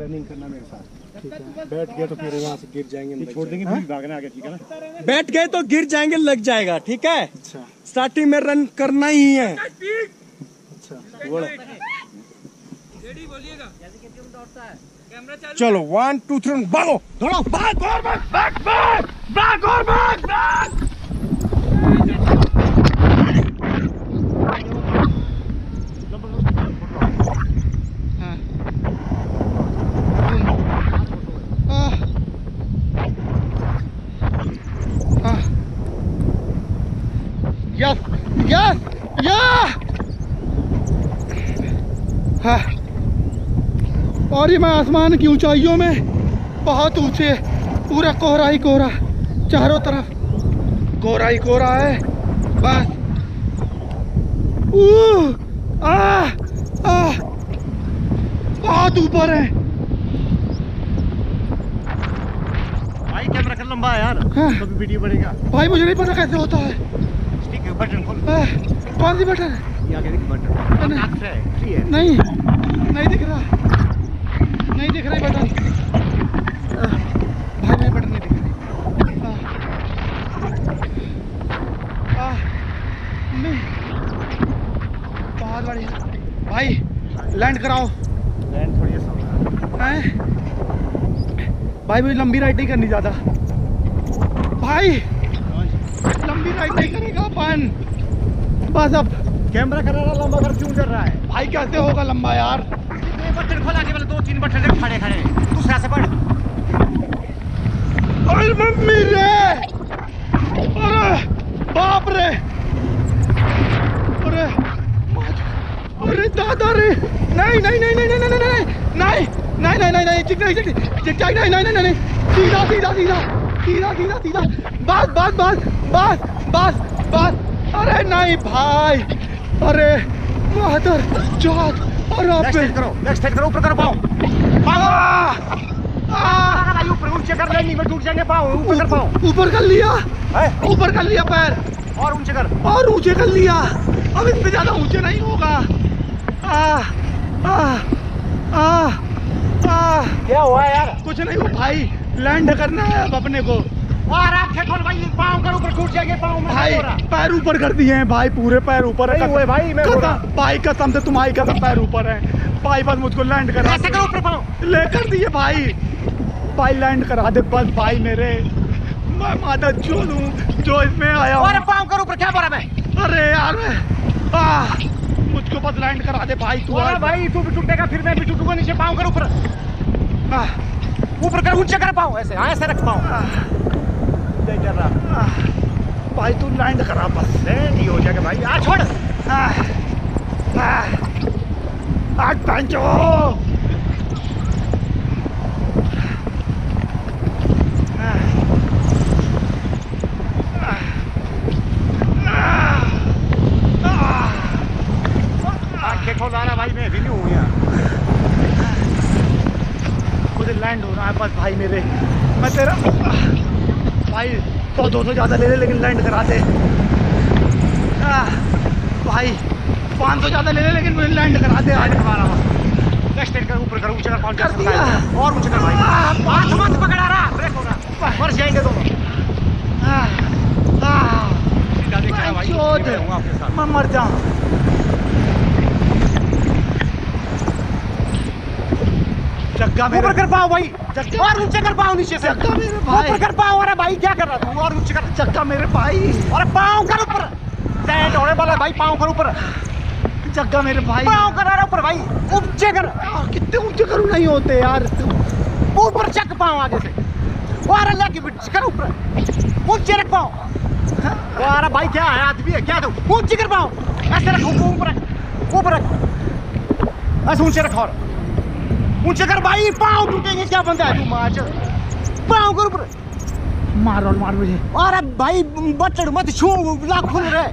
Training करना मेरे साथ बैठ गए तो फिर वहाँ से गिर जाएँगे छोड़ देंगे फिर भागना आगे ठीक है ना बैठ गए तो गिर जाएँगे लग जाएगा ठीक है अच्छा स्टार्टिंग में रन करना ही है अच्छा चलो वन टू थ्री भागो दौड़ो भाग और भाग भाग भाग भाग और भाग भाग यस या हाँ। और ये मैं आसमान की ऊंचाइयों में बहुत ऊँचे पूरा कोहरा ही कोहरा चारों तरफ़ कोहरा ही कोहरा है। बस। आ, आ, बहुत ऊपर है। भाई कैमरा लंबा है यार। हाँ। तभी वीडियो बनेगा। भाई मुझे नहीं पता कैसे होता है। बटन खोल। कौन सी बटन। है ये आगे देख बटन। नहीं। है। नहीं नहीं दिख रहा। नहीं दिख रही बटन। भाई मेरी बटन नहीं दिख रही। आह, बहुत बढ़िया भाई लैंड कराओ। लैंड थोड़ी भाई मुझे लंबी राइड नहीं करनी ज़्यादा। भाई! राइड नहीं करेगा अपन बस अब कैमरा कर रहा लंबा कर क्यों कर रहा है भाई कैसे होगा लंबा यार ये बटन खोला के दो तीन बटन खड़े खड़े दूसरा से पढ़ अरे मम्मी रे अरे बाप रे अरे अरे दादा रे नहीं नहीं नहीं नहीं नहीं नहीं नहीं नहीं नहीं नहीं नहीं नहीं चिक नहीं चिक चिक चिक नहीं नहीं नहीं नहीं सीधा सीधा सीधा सीधा सीधा सीधा बस बस बस बस बस बस। अरे नहीं भाई। अरे मादर जात अरे आप करो नेक्स्ट स्टेज करो ऊपर करो पाओ। पाओ ऊपर ऊँचे कर लैंडिंग में टूट जाएँगे पाओ ऊपर कर पाओ ऊपर कर लिया। ऊपर कर लिया पैर। और ऊँचे कर। और ऊँचे कर लिया। अब इससे ज़्यादा ऊँचे नहीं होगा। आ आ आ आ। क्या हुआ यार? कुछ नहीं हुआ भाई। लैंड करना है अब अपने को। और आँखें खोल भाई? पाँव कर ऊपर टूट जाएँगे पाँव में भाई नहीं रहा पैर ऊपर कर दिए हैं भाई पूरे पैर ऊपर नहीं हुए भाई, मैं कसम भाई कसम से तुम्हारी कसम पैर ऊपर है। भाई बस मुझको लैंड करा। ऐसे करो ऊपर पाँव ले कर दिए भाई। भाई लैंड करा दे बस भाई मेरे। मैं माता जो लूँ जो इसमें आया। और पाँव कर ऊपर क्या बोला मैं अरे यार मैं आ, मुझको बस लैंड करा दे भाई तू भाई तू भी टूटेगा फिर मैं भी टूटूँगा नीचे पाँव कर ऊपर। ऊपर कर ऊँचे कर पाँव ऐसे हाँ ऐसे रख आ, नहीं कर रहा? भाई तू लैंड करा बस। लैंड ही हो जाएगा भाई। आ छोड़। आ, आ, पंचो रहा भाई मैं भी नहीं हूँ यहाँ। मुझे लैंड हो रहा है बस भाई मेरे। मैं तेरा भाई सौ दो सौ ज़्यादा ले ले लेकिन लैंड करा दे भाई पाँच सौ ज़्यादा ले ले लेकिन मुझे लैंड करा दे आज हमारा नेक्स्ट कर ऊपर कर ऊँचे कर दिया। और ऊँचे कर भाई हाथ मत पकड़ा रहा। ब्रेक हो रहा। मर जाएँगे दोनों। मैं मर जाऊँ जग्गा मेरे ऊपर कर पाओ भाई। और ऊँचे कर पाओ नीचे से। चक्का मेरे भाई। ऊपर कर पाओ अरे भाई क्या कर रहा तू? और ऊँचे कर। जग्गा मेरे भाई। अरे पाँव कर ऊपर। लैंड होने वाला भाई पाँव कर ऊपर। जग्गा मेरे भाई। पाँव कर रहा ऊपर भाई। ऊँचे कर। कितने ऊँचे करूँ? नहीं होते यार। ऊपर चक पाँव आगे से। और अल्लाह की बिट कर ऊपर। ऊँचे रख पाँव। अरे भाई क्या है? आदमी है क्या तू? ऊँचे कर पाँव। ऐसे रख ऊपर ऊपर रख। ऐसे ऊँचे रख और। ऊँचे कर भाई पाँव टूटेंगे क्या बंदा है तू माच पाँव कर ऊपर। मार और मार मुझे। अरे भाई बटन मत छू लाख खुल रहे।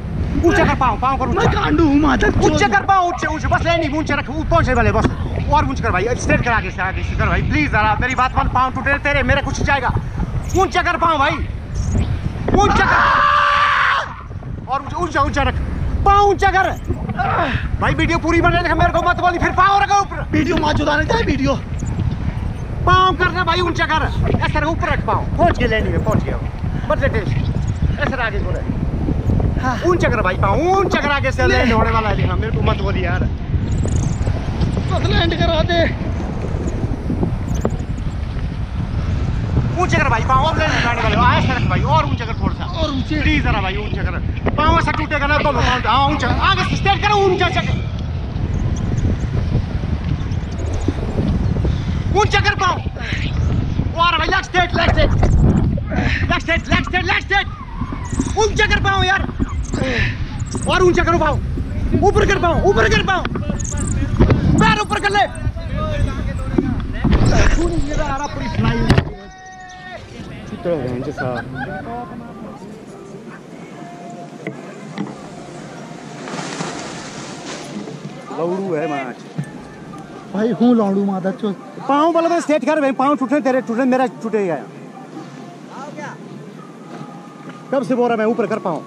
ऊँचे कर पाँव पाँव कर मैं गांडू हूँ माता ऊँचे कर पाओ ऊँचे ऊँचे। बस लैंडिंग ऊँचे रख पहुँचे वाले बस। और ऊँचे कर भाई स्ट्रेट कर आगे से आगे से कर भाई। प्लीज़ जरा मेरी बात मान पाँव टूटे तेरे मेरे कुछ जाएगा। ऊँचा कर पाओ भाई। ऊँचा कर और ऊँचा ऊँचा रख। पाँव ऊँचा कर। भाई वीडियो पूरी बने रख मेरे को मत बोली फिर पाँव रखो ऊपर। वीडियो माँ चुदाने जाए वीडियो। पाँव करना भाई ऊँचा कर। ऐसा रख ऊपर रख पाँव पहुँच गए लेनी में पहुँच गया बदले टेस्ट ऐसा आगे को रहे हाँ। ऊँचा कर भाई पाँव ऊँचा कर आगे से ले। लैंड होने वाला है मेरे को मत बोली यार। बस लैंड करा दे। ऊँचा कर भाई पाँव और लैंड जाने वाले। ऐसा रख भाई और ऊँचा सा प्लीज़ जरा भाई, ऊँचा कर। पाँव ऐसा टूटेगा ना दोनों पाँव हाँ ऊँचा। आगे से स्ट्रेट करो, ऊँचा कर ऊँचा कर पाँव और भाई leg straight leg straight leg straight leg straight leg straight ऊँचा कर पाँव यार। और ऊँचा करो पाँव ऊपर कर पाँव ऊपर कर पाँव पैर ऊपर कर ले। तू ये रहा पूरी फ्लाई कितना है जैसा लौड़ू है माच भाई हूँ लौड़ू मादा चो पाँव वाला मैं सेट कर भाई पाँव टूटे तेरे टूटे मेरा टूटेगा कब से बोल रहा मैं ऊपर कर पाऊँ?